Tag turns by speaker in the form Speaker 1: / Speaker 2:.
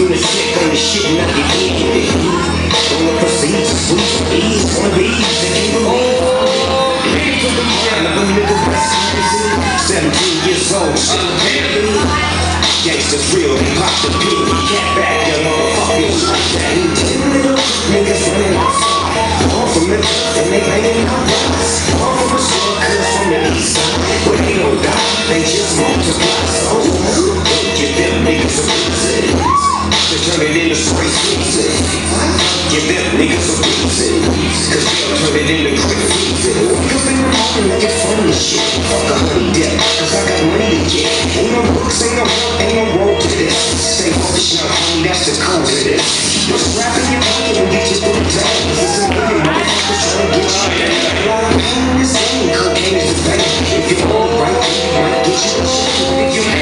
Speaker 1: my peers. Lunatic on the shit, now you get it. On the procedures, we ease, wanna be easy, keep it on. Ready for the mind of a nigga prison. 17 years old, barely. Gangsters real, pop the pill. Cat back. Niggas running off. All from the and they banging out turn it into season. Give them niggas a reason. Cause they'll turn it into great season. Wake up in the morning get fun and shit. Fuck a honey dip, cause I got money to get. Ain't no books, ain't no ain't no road to this. Stay focused, young homie, that's the code to this. Just rapping your money and you through the day. This is a million motherfuckers trying to get you of pain in this game, cocaine is the pain. If you're all right, you might get you a shit.